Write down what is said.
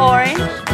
orange.